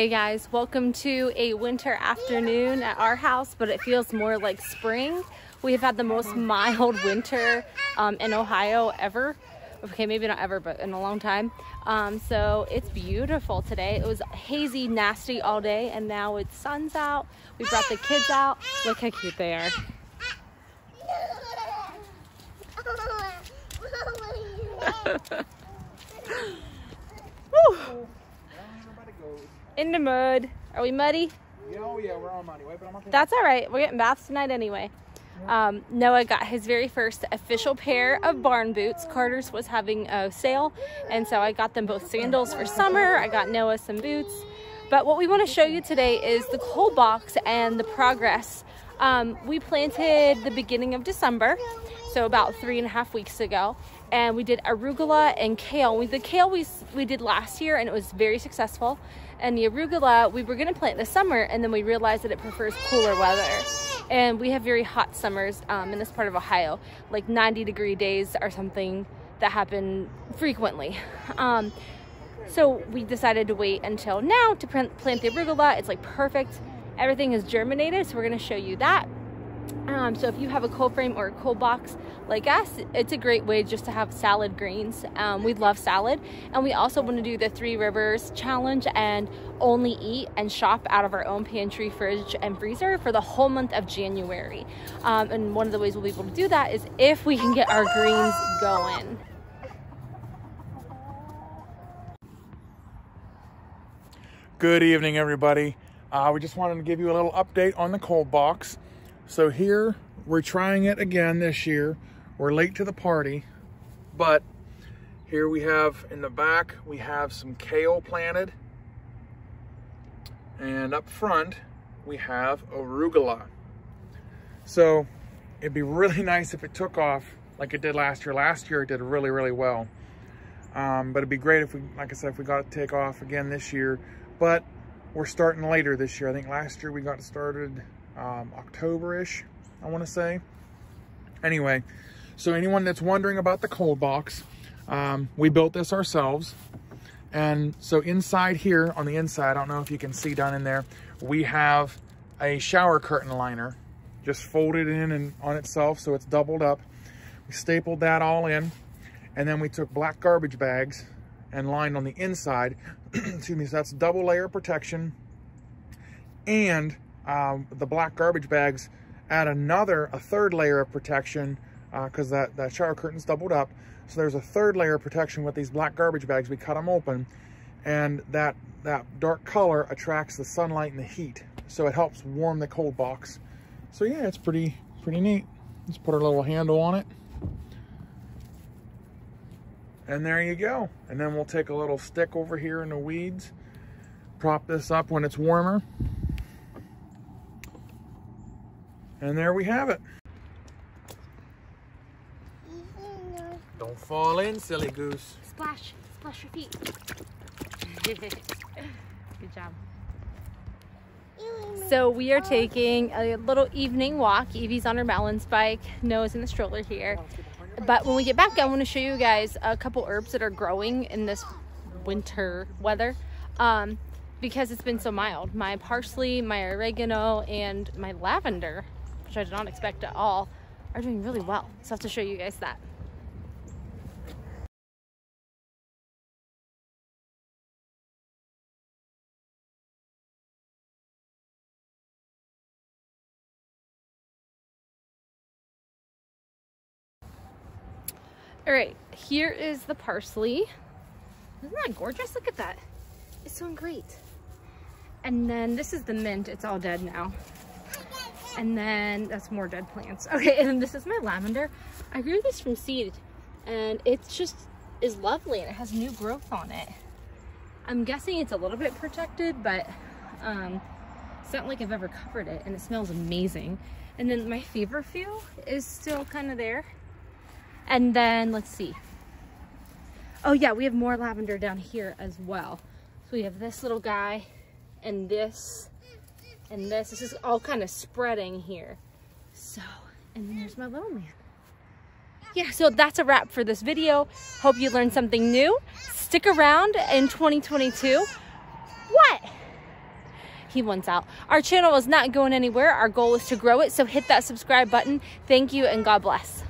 Hey guys, welcome to a winter afternoon at our house, but it feels more like spring. We have had the most mild winter um, in Ohio ever. Okay, maybe not ever, but in a long time. Um, so it's beautiful today. It was hazy, nasty all day, and now it's sun's out. We brought the kids out. Look how cute they are. In the mud. Are we muddy? Oh yeah, we're all muddy. Wait, but I'm okay. That's all right. We're getting baths tonight anyway. Um, Noah got his very first official pair of barn boots. Carter's was having a sale, and so I got them both sandals for summer. I got Noah some boots. But what we want to show you today is the cold box and the progress. Um, we planted the beginning of December, so about three and a half weeks ago, and we did arugula and kale. We, the kale we, we did last year, and it was very successful. And the arugula, we were gonna plant this summer and then we realized that it prefers cooler weather. And we have very hot summers um, in this part of Ohio, like 90 degree days or something that happen frequently. Um, so we decided to wait until now to plant the arugula. It's like perfect. Everything is germinated, so we're gonna show you that. Um, so if you have a cold frame or a cold box like us, it's a great way just to have salad greens. Um, we love salad. And we also want to do the Three Rivers Challenge and only eat and shop out of our own pantry, fridge, and freezer for the whole month of January. Um, and one of the ways we'll be able to do that is if we can get our greens going. Good evening, everybody. Uh, we just wanted to give you a little update on the cold box. So here we're trying it again this year. We're late to the party, but here we have in the back, we have some kale planted. And up front, we have arugula. So it'd be really nice if it took off like it did last year. Last year it did really, really well. Um, but it'd be great if we, like I said, if we got it take off again this year. But we're starting later this year. I think last year we got started um, October-ish, I want to say. Anyway, so anyone that's wondering about the cold box, um, we built this ourselves. And so inside here, on the inside, I don't know if you can see down in there, we have a shower curtain liner just folded in and on itself so it's doubled up. We stapled that all in and then we took black garbage bags and lined on the inside. Excuse me, so that's double layer protection and um, the black garbage bags add another, a third layer of protection because uh, that, that shower curtain's doubled up. So there's a third layer of protection with these black garbage bags. We cut them open and that, that dark color attracts the sunlight and the heat. So it helps warm the cold box. So yeah, it's pretty, pretty neat. Let's put our little handle on it. And there you go. And then we'll take a little stick over here in the weeds, prop this up when it's warmer. And there we have it. Don't fall in, silly goose. Splash, splash your feet. Good job. So we are taking a little evening walk. Evie's on her balance bike. Noah's in the stroller here. But when we get back, I want to show you guys a couple herbs that are growing in this winter weather. Um, because it's been so mild. My parsley, my oregano, and my lavender which I did not expect at all, are doing really well. So I have to show you guys that. All right, here is the parsley. Isn't that gorgeous? Look at that. It's doing great. And then this is the mint. It's all dead now. And then that's more dead plants. Okay, and this is my lavender. I grew this from seed and it just is lovely and it has new growth on it. I'm guessing it's a little bit protected, but um, it's not like I've ever covered it and it smells amazing. And then my feverfew is still kind of there. And then let's see. Oh yeah, we have more lavender down here as well. So we have this little guy and this and this. This is all kind of spreading here. So, and then there's my little man. Yeah, so that's a wrap for this video. Hope you learned something new. Stick around in 2022. What? he wants out. Our channel is not going anywhere. Our goal is to grow it. So hit that subscribe button. Thank you and God bless.